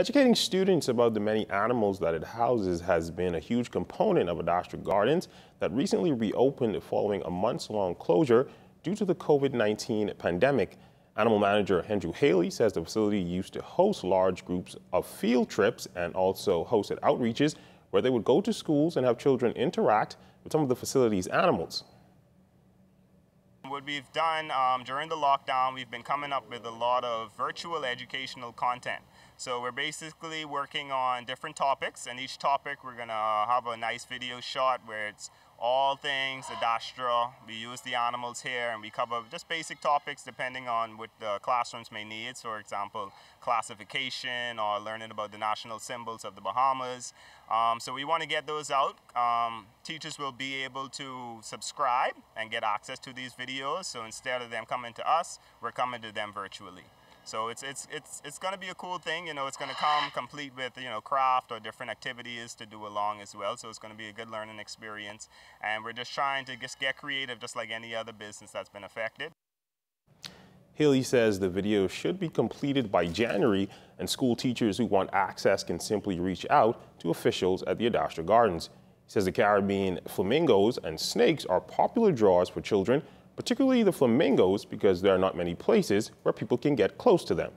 Educating students about the many animals that it houses has been a huge component of Ardastra Gardens that recently reopened following a months-long closure due to the COVID-19 pandemic. Animal manager Andrew Haley says the facility used to host large groups of field trips and also hosted outreaches where they would go to schools and have children interact with some of the facility's animals. What we've done um, during the lockdown, we've been coming up with a lot of virtual educational content. So we're basically working on different topics, and each topic we're gonna have a nice video shot where it's all things Ardastra. We use the animals here and we cover just basic topics depending on what the classrooms may need. So, for example, classification or learning about the national symbols of the Bahamas. Um, so we want to get those out. Um, teachers will be able to subscribe and get access to these videos. So instead of them coming to us, we're coming to them virtually. So it's it's it's it's going to be a cool thing. You know, it's going to come complete with you know craft or different activities to do along as well. So it's going to be a good learning experience. And we're just trying to just get creative, just like any other business that's been affected. Haley says the video should be completed by January, and school teachers who want access can simply reach out to officials at the Ardastra Gardens. He says the Caribbean flamingos and snakes are popular draws for children particularly the flamingos because there are not many places where people can get close to them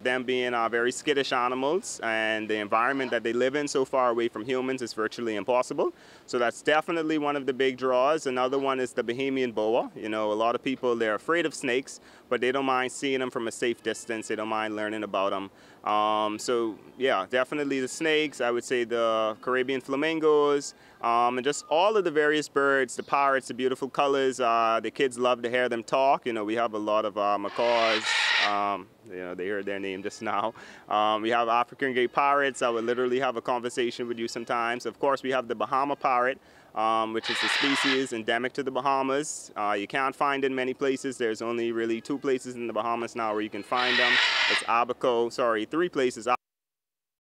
them being uh, very skittish animals and the environment that they live in so far away from humans is virtually impossible. So that's definitely one of the big draws. Another one is the Bahamian boa. You know, a lot of people, they're afraid of snakes, but they don't mind seeing them from a safe distance. They don't mind learning about them. Um, so yeah, definitely the snakes. I would say the Caribbean flamingos um, and just all of the various birds, the parrots, the beautiful colors. Uh, the kids love to hear them talk. You know, we have a lot of uh, macaws, um, you know, they heard their name just now. Um, we have African gray parrots. I would literally have a conversation with you sometimes. Of course, we have the Bahama parrot, um, which is a species endemic to the Bahamas. Uh, you can't find it in many places. There's only really two places in the Bahamas now where you can find them. It's Abaco, sorry, three places.